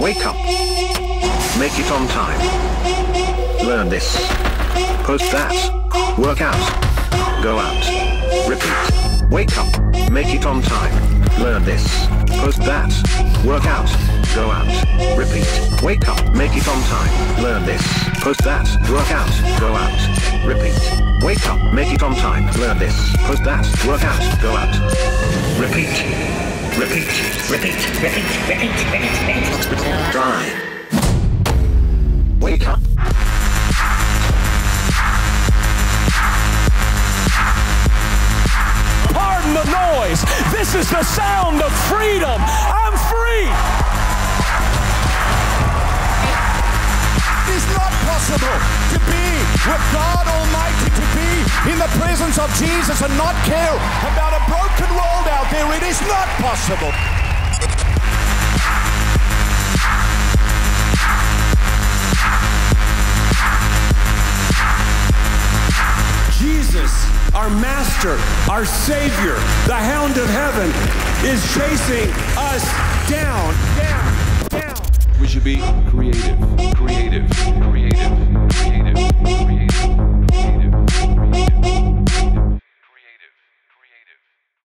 Wake up. Make it on time. Learn this. Post that. Work out. Go out. Repeat. Wake up. Make it on time. Learn this. Post that. Work out. Go out. Repeat. Wake up. Make it on time. Learn this. Post that. Work out. Go out. Repeat. Wake up. Make it on time. Learn this. Post that. Work out. Go out. Repeat. Repeat. Repeat. Repeat. Repeat. Repeat. Repeat. Try. Wake up. Pardon the noise. This is the sound of freedom. I'm free. It is not possible to be with God Almighty, to be in the presence of Jesus and not care about a broken world out there. It is not possible. Jesus, our master, our savior, the hound of heaven, is chasing us down, down, down. We should be creative, creative, creative.